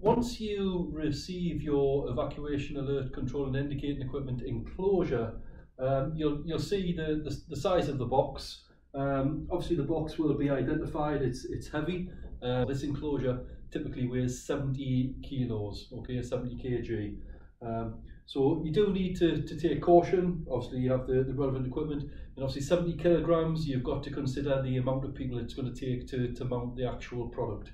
Once you receive your evacuation alert control and indicating equipment enclosure, um, you'll, you'll see the, the, the size of the box. Um, obviously the box will be identified, it's, it's heavy. Uh, this enclosure typically weighs 70 kilos, okay, 70 kg. Um, so you do need to, to take caution. Obviously, you have the, the relevant equipment, and obviously 70 kilograms, you've got to consider the amount of people it's going to take to, to mount the actual product.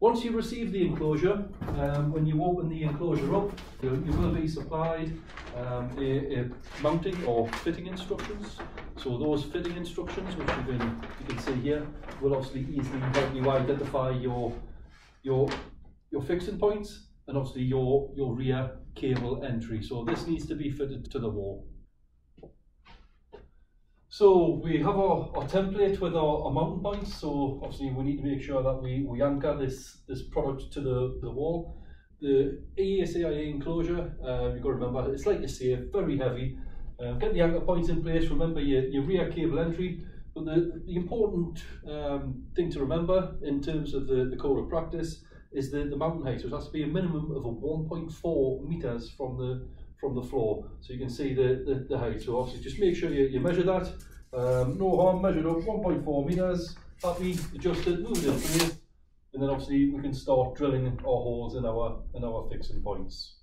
Once you receive the enclosure, um, when you open the enclosure up, you, you will be supplied um, a, a, mounting or fitting instructions. So those fitting instructions, which you can, you can see here, will obviously easily help you identify your, your, your fixing points and obviously your, your rear cable entry. So this needs to be fitted to the wall. So we have our, our template with our, our, mounting points. So obviously we need to make sure that we, we anchor this, this product to the, the wall. The EACIE enclosure, uh, you've got to remember, it's like you say, very heavy. Uh, get the anchor points in place, remember your, your rear cable entry. But the, the important um, thing to remember in terms of the, the code of practice is the, the mountain height. So it has to be a minimum of a 1.4 meters from the from the floor. So you can see the, the, the height. So obviously just make sure you, you measure that. Um, no harm, measured up 1.4 meters, happy, adjusted, moved in place. And then obviously we can start drilling our holes in our in our fixing points.